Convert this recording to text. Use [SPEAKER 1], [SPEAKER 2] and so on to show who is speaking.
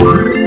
[SPEAKER 1] 了。